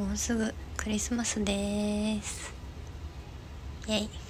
もうすぐクリスマスです。イェイ。